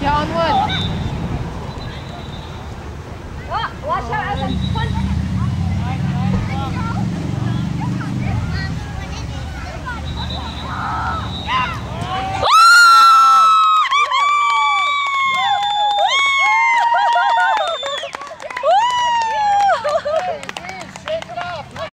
Yeah, on wood. Oh, watch out, Evan.